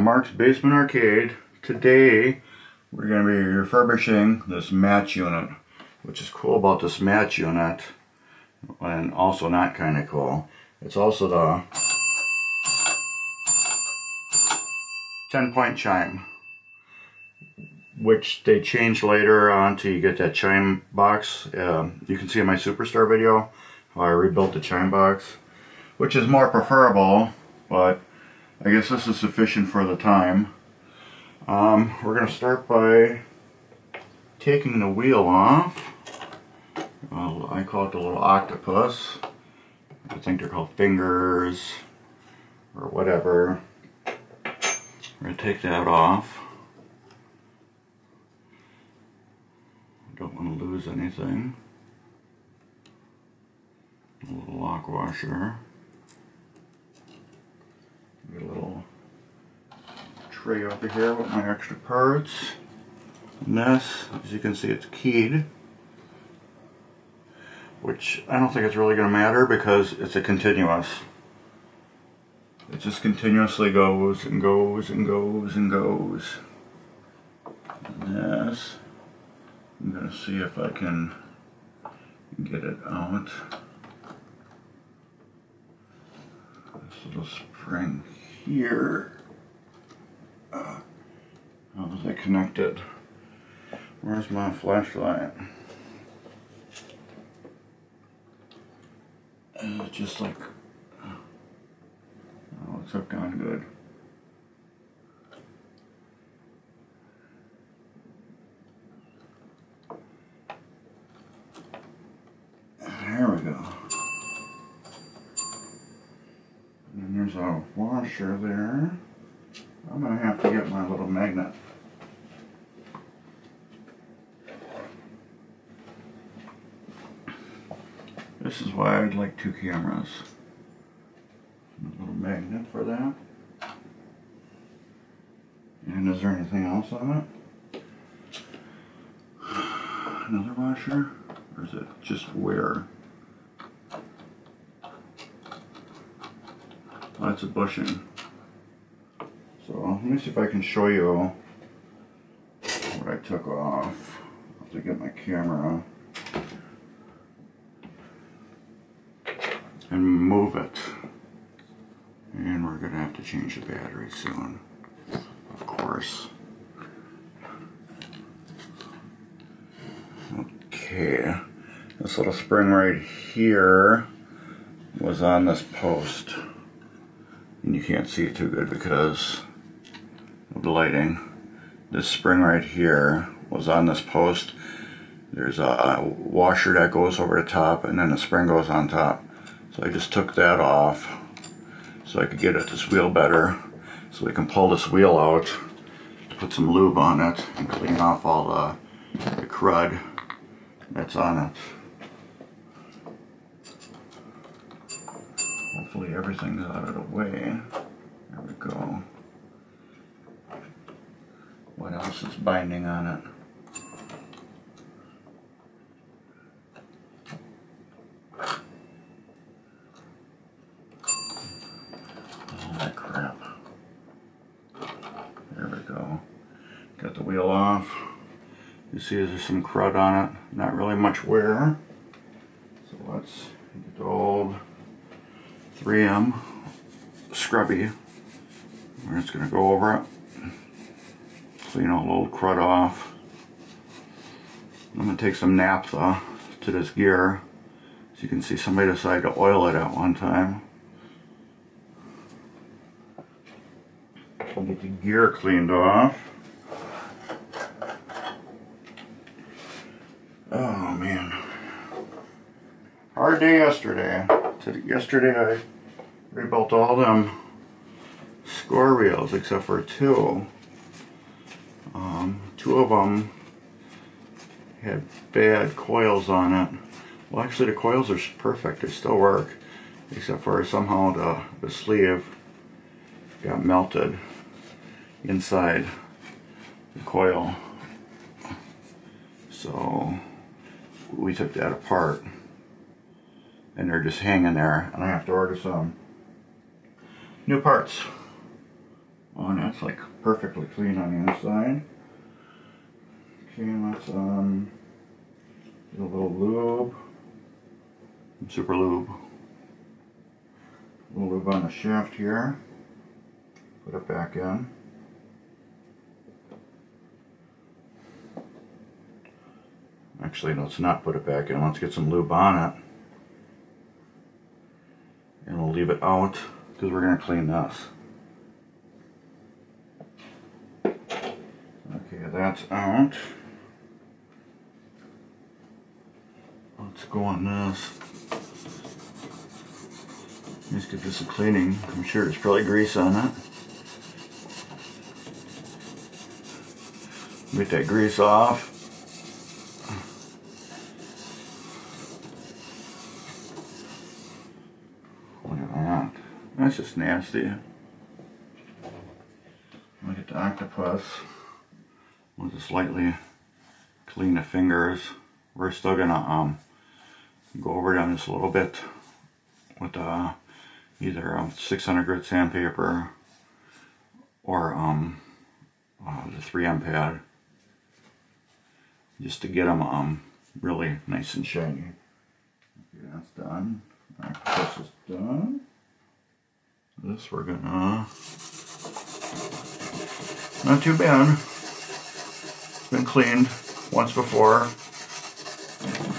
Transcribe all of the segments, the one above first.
Mark's Basement Arcade. Today we're going to be refurbishing this match unit. Which is cool about this match unit, and also not kind of cool, it's also the 10 point chime. Which they changed later on to you get that chime box. Uh, you can see in my Super Star video how I rebuilt the chime box. Which is more preferable, but I guess this is sufficient for the time. Um, we're going to start by taking the wheel off. Well, I call it the little octopus. I think they're called fingers or whatever. We're going to take that off. Don't want to lose anything. A little lock washer. A little tray over here with my extra parts. And this, as you can see, it's keyed. Which I don't think it's really going to matter because it's a continuous. It just continuously goes and goes and goes and goes. And this, I'm going to see if I can get it out. This little spring here. Uh, how was it connected? Where's my flashlight? Uh, just like, oh, it's hooked on good. There we go. And there's a washer there. I'm going to have to get my little magnet. This is why I'd like two cameras. A little magnet for that. And is there anything else on it? Another washer? Or is it just wear? That's a bushing. So let me see if I can show you what I took off. I have to get my camera and move it. And we're going to have to change the battery soon, of course. Okay, this little spring right here was on this post. And you can't see it too good because of the lighting. This spring right here was on this post. There's a washer that goes over the top and then the spring goes on top. So I just took that off so I could get at this wheel better. So we can pull this wheel out, put some lube on it, and clean off all the, the crud that's on it. Hopefully everything's out of the way. There we go. What else is binding on it? Oh crap. There we go. Got the wheel off. You see there's some crud on it, not really much wear. So let's get the old 3M scrubby. We're just going to go over it, clean all the old crud off. I'm going to take some naphtha to this gear. As you can see somebody decided to oil it at one time. I'll get the gear cleaned off. Oh man. Hard day yesterday. Yesterday I rebuilt all them score reels except for two. Um, two of them had bad coils on it. Well actually the coils are perfect, they still work. Except for somehow the, the sleeve got melted inside the coil. So we took that apart and they're just hanging there and I have to order some new parts Oh, and that's like perfectly clean on the inside. Okay, let's um, get a little lube. Super lube. A little lube on the shaft here. Put it back in. Actually, let's not put it back in. Let's get some lube on it. And we'll leave it out because we're going to clean this. Okay, that's out. Let's go on this. Let's give this a cleaning. I'm sure there's probably grease on it. Get that grease off. Look at that. That's just nasty. Look at the octopus. We'll just lightly clean the fingers. We're still gonna um, go over them just a little bit with uh, either um, 600 grit sandpaper or um, uh, the 3M pad just to get them um, really nice and shiny. Okay, that's done. Octopus is done. This we're gonna, not too bad. Been cleaned once before.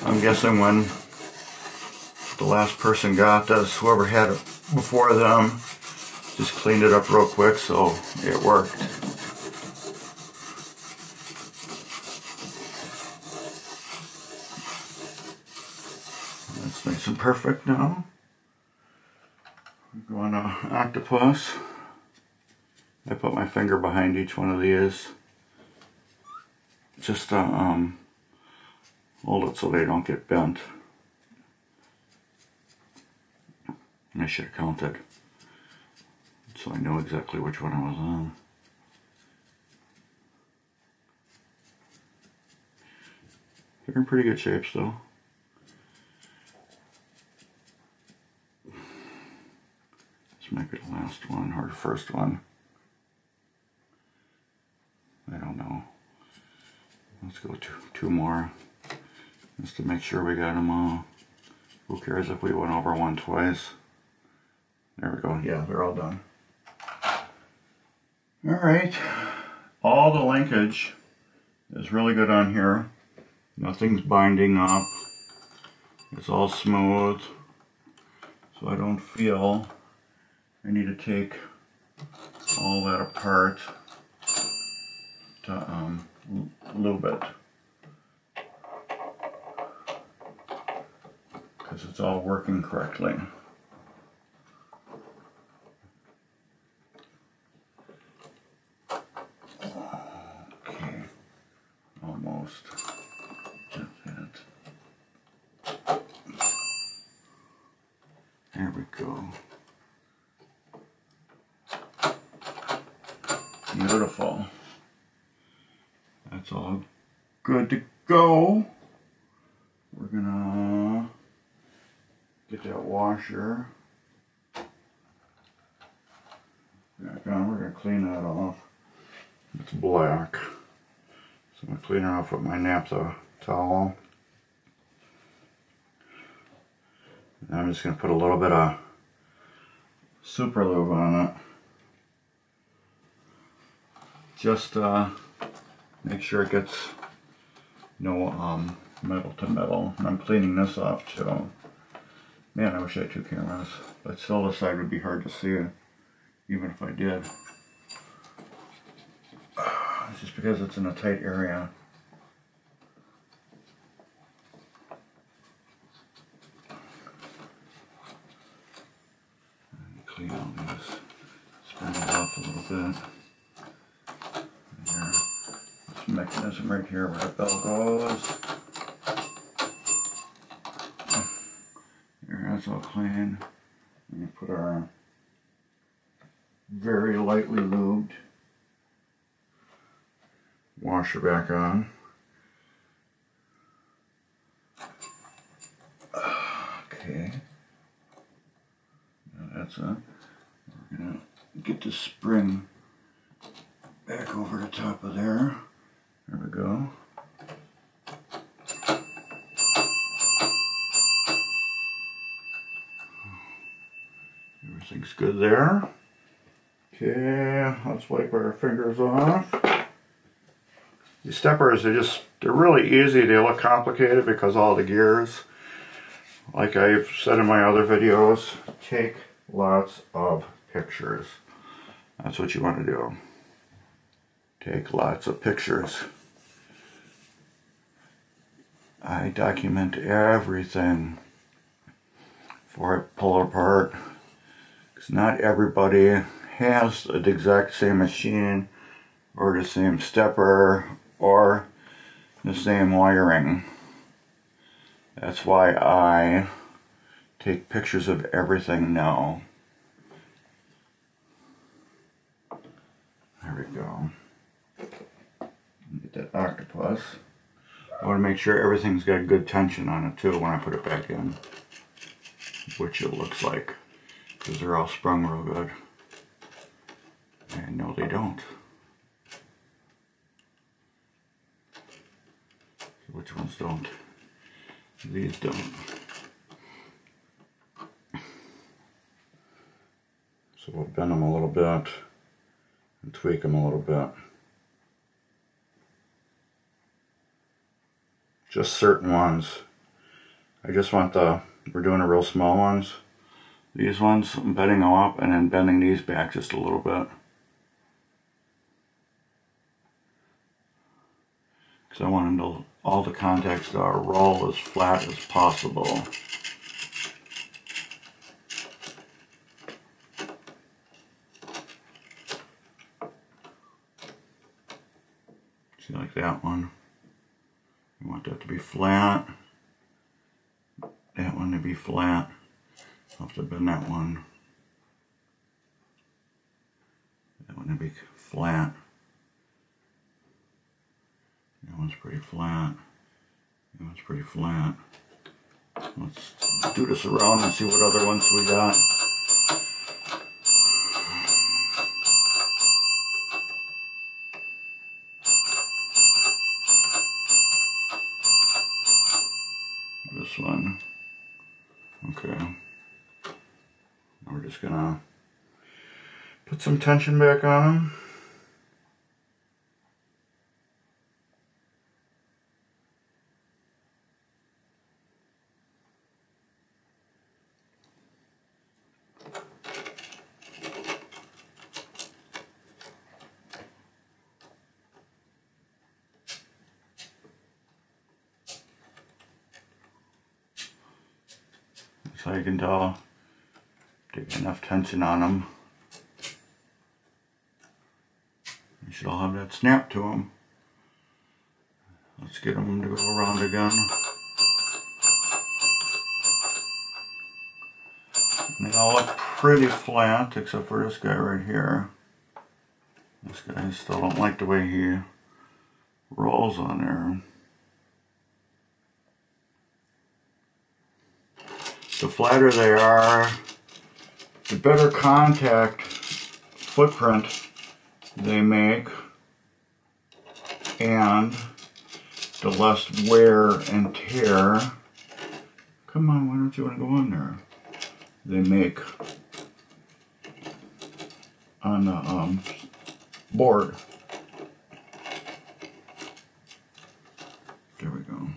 I'm guessing when the last person got this, whoever had it before them, just cleaned it up real quick, so it worked. That's nice and perfect now. We're going to octopus. I put my finger behind each one of these just to um, hold it so they don't get bent. I should have counted so I know exactly which one I was on. They're in pretty good shape still. Be the last one or first one. I don't know. Let's go two, two more just to make sure we got them all. Who cares if we went over one twice? There we go. Yeah, they're all done. All right. All the linkage is really good on here. Nothing's binding up. It's all smooth. So I don't feel I need to take all that apart to um, lube it. Because it's all working correctly. Okay, almost. That. There we go. Beautiful. That's all good to go. We're gonna get that washer back on. We're gonna clean that off. It's black. So I'm gonna clean it off with my naphtha towel. And I'm just gonna put a little bit of super lube on it. Just uh, make sure it gets no um, metal to metal. And I'm cleaning this off too. Man, I wish I had two cameras. But still this side would be hard to see, even if I did. It's just because it's in a tight area. Clean all these, spin it off a little bit mechanism bell goes. That's all clean. We put our very lightly lubed washer back on. Okay. Now that's it. We're gonna get the spring back over the top of there. There we go. Everything's good there. Okay, let's wipe our fingers off. These steppers are just, they're really easy. They look complicated because all the gears, like I've said in my other videos, take lots of pictures. That's what you want to do. Take lots of pictures. I document everything before I pull it apart. Because not everybody has the exact same machine or the same stepper or the same wiring. That's why I take pictures of everything now. There we go. Get that octopus. I want to make sure everything's got good tension on it too when I put it back in. Which it looks like. Because they're all sprung real good. And no they don't. Which ones don't? These don't. So we'll bend them a little bit and tweak them a little bit. Just certain ones. I just want the, we're doing the real small ones. These ones, I'm bending them up and then bending these back just a little bit. Because I want to all the contacts to roll as flat as possible. See like that one. You want that to be flat. That one to be flat. Have to bend that one. That one to be flat. That one's pretty flat. That one's pretty flat. Let's do this around and see what other ones we got. Tension back on them. so you can tell enough tension on them you should all have that snap to them let's get them to go around again. And they all look pretty flat except for this guy right here. This guy still don't like the way he rolls on there. The flatter they are, the better contact footprint they make and the less wear and tear. Come on, why don't you want to go on there? They make on the um, board. There we go.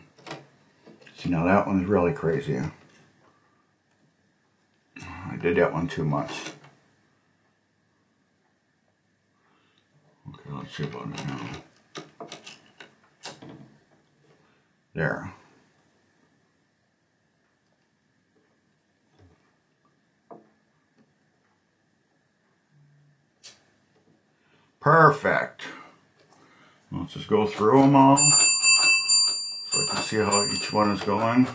See, now that one's really crazy I did that one too much. Okay, let's see about now. There. Perfect. Let's just go through them all so I can see how each one is going.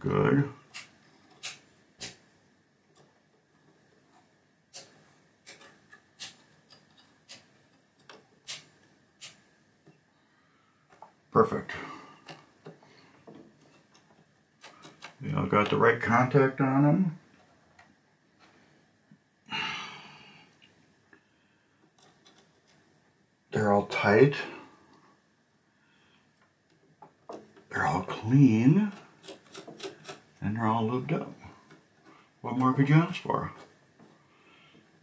Good. the right contact on them. They're all tight. They're all clean. And they're all lubed up. What more could you ask for?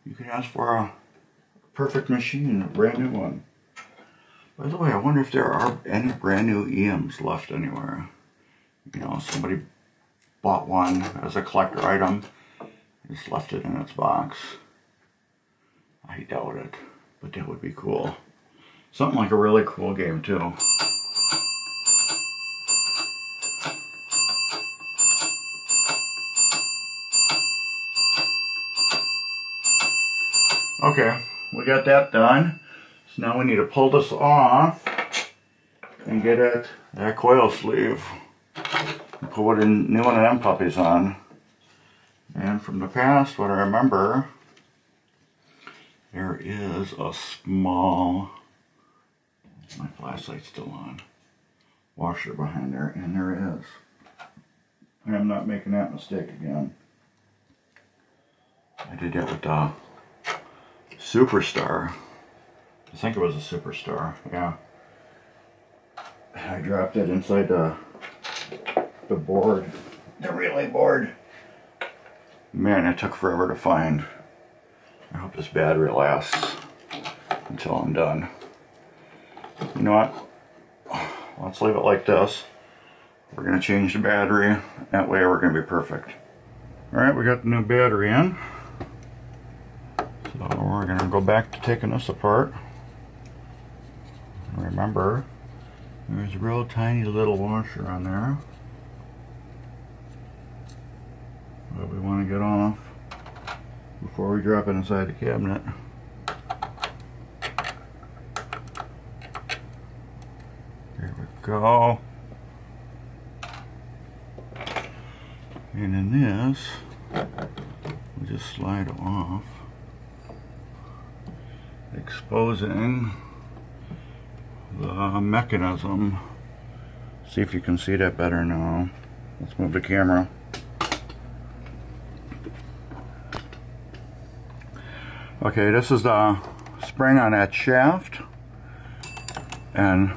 You could ask for a perfect machine, a brand new one. By the way, I wonder if there are any brand new EMs left anywhere. You know, somebody bought one as a collector item, just left it in its box. I doubt it, but that would be cool. Something like a really cool game too. Okay, we got that done. So now we need to pull this off and get it that coil sleeve. Put a new one of them puppies on. And from the past, what I remember, there is a small, my flashlight's still on, washer behind there, and there is. I'm not making that mistake again. I did that with the Super Star. I think it was a Super Star, yeah. I dropped it inside the, the board, the relay board. Man, it took forever to find. I hope this battery lasts until I'm done. You know what? Let's leave it like this. We're going to change the battery. That way we're going to be perfect. Alright, we got the new battery in. So we're going to go back to taking this apart. Remember, there's a real tiny little washer on there. We want to get off before we drop it inside the cabinet. There we go. And in this, we just slide off, exposing the mechanism. See if you can see that better now. Let's move the camera. Okay, this is the spring on that shaft. And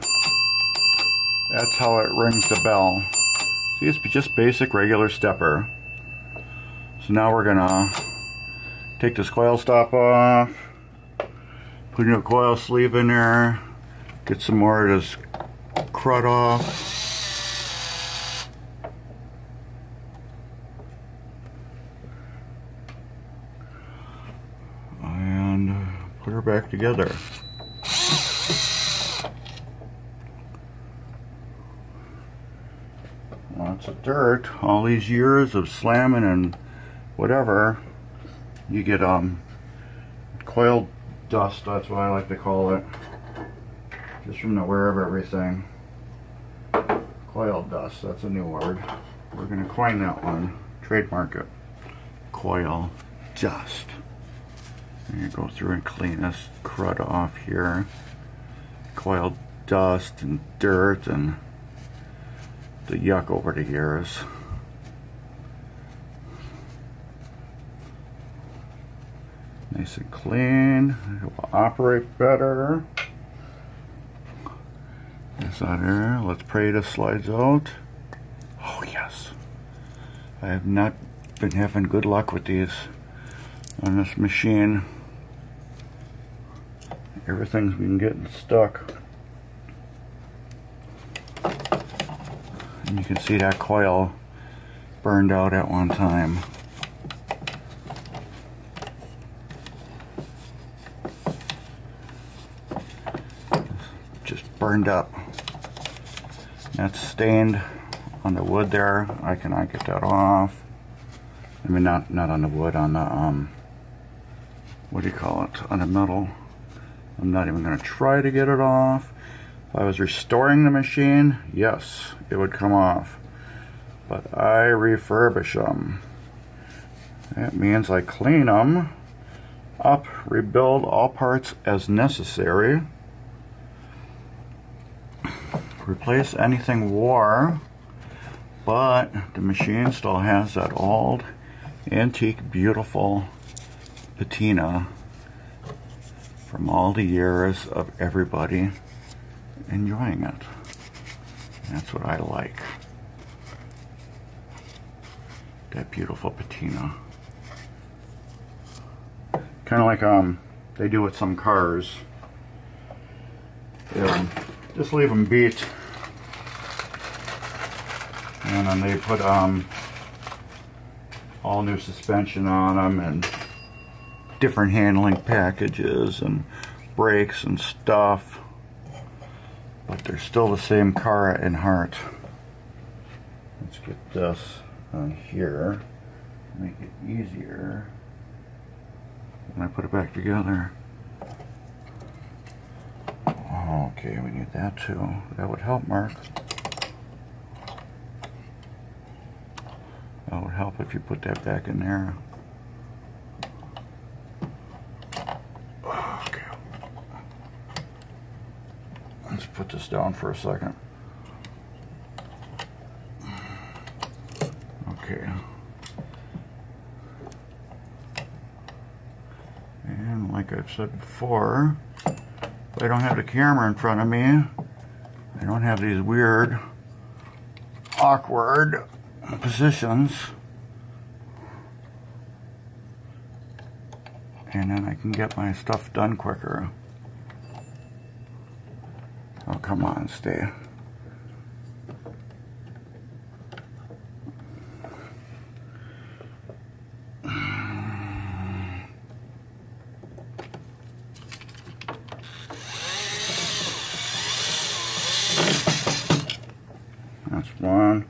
that's how it rings the bell. See, it's just basic regular stepper. So now we're gonna take this coil stop off, put a new coil sleeve in there, Get some more of this crud off. And put her back together. Lots of dirt. All these years of slamming and whatever, you get um coil dust, that's what I like to call it just from the wear of everything. Coil dust, that's a new word. We're going to coin that one, trademark it. Coil dust. And you go through and clean this crud off here. Coil dust and dirt and the yuck over the years. Nice and clean. It will operate better. This out here. Let's pray this slides out. Oh yes. I have not been having good luck with these on this machine. Everything's been getting stuck. And you can see that coil burned out at one time. Just burned up. That's stained on the wood there. I cannot get that off. I mean, not not on the wood, on the um, what do you call it? On the metal. I'm not even going to try to get it off. If I was restoring the machine, yes, it would come off. But I refurbish them. That means I clean them up, rebuild all parts as necessary replace anything wore, but the machine still has that old, antique, beautiful patina from all the years of everybody enjoying it. That's what I like. That beautiful patina. Kind of like um, they do with some cars. They'll just leave them beat. And then they put um, all new suspension on them and different handling packages and brakes and stuff but they're still the same car in heart. Let's get this on here, make it easier when I put it back together. Okay, we need that too. That would help, Mark. That would help if you put that back in there. put this down for a second. Okay. And like I've said before, if I don't have the camera in front of me, I don't have these weird, awkward positions. And then I can get my stuff done quicker. Oh, come on, stay. That's one.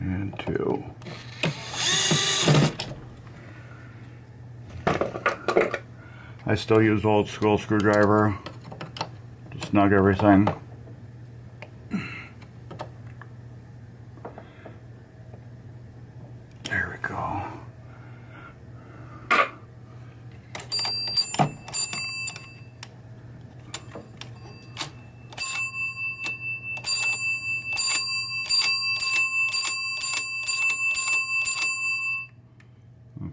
And two. I still use old school screwdriver to snug everything. There we go.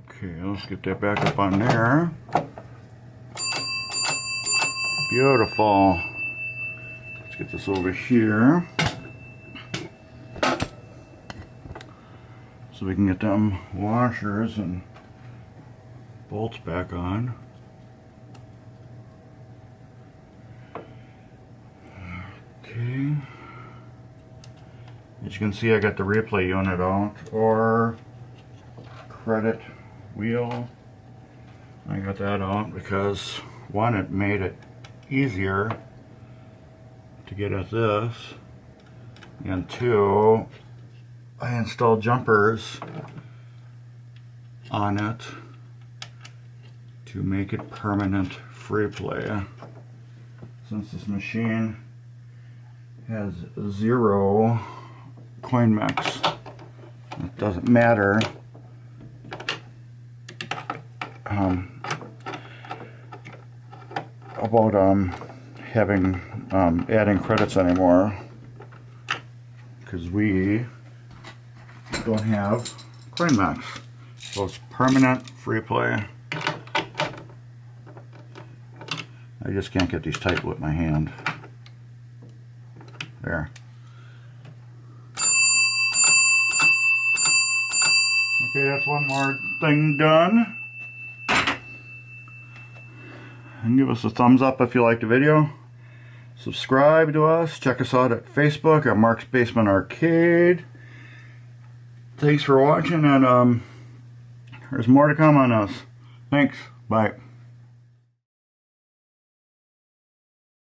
Okay, let's get that back up on there. Beautiful. Let's get this over here. So we can get them washers and bolts back on. Okay. As you can see I got the replay unit out or credit wheel. I got that out because one it made it easier to get at this. And two, I installed jumpers on it to make it permanent free play. Since this machine has zero coin mechs, it doesn't matter um, about um, having um, adding credits anymore because we don't have coin mechs. So it's permanent free play. I just can't get these tight with my hand. There. Okay, that's one more thing done and give us a thumbs up if you liked the video. Subscribe to us. Check us out at Facebook at Mark's Basement Arcade. Thanks for watching and um, there's more to come on us. Thanks. Bye.